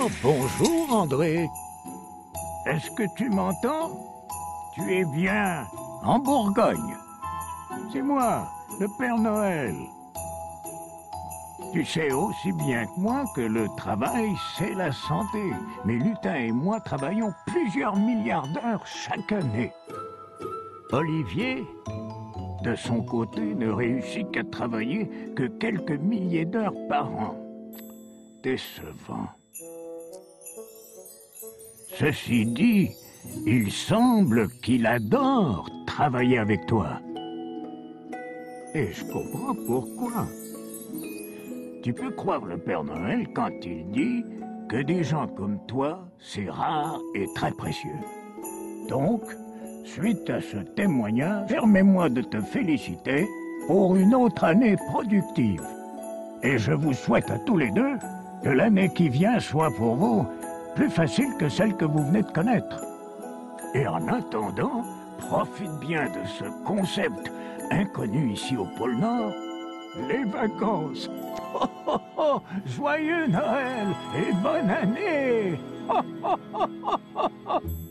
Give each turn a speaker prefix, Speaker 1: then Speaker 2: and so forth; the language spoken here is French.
Speaker 1: Oh, bonjour André.
Speaker 2: Est-ce que tu m'entends? Tu es bien en Bourgogne. C'est moi, le Père Noël. Tu sais aussi bien que moi que le travail, c'est la santé. Mais Lutin et moi travaillons plusieurs milliards d'heures chaque année. Olivier, de son côté, ne réussit qu'à travailler que quelques milliers d'heures par an. Décevant. Ceci dit, il semble qu'il adore travailler avec toi. Et je comprends pourquoi. Tu peux croire le Père Noël quand il dit que des gens comme toi, c'est rare et très précieux. Donc, suite à ce témoignage, permets-moi de te féliciter pour une autre année productive. Et je vous souhaite à tous les deux que l'année qui vient soit pour vous plus facile que celle que vous venez de connaître. Et en attendant, profite bien de ce concept inconnu ici au pôle Nord, les vacances. Oh, oh, oh, joyeux Noël et bonne année.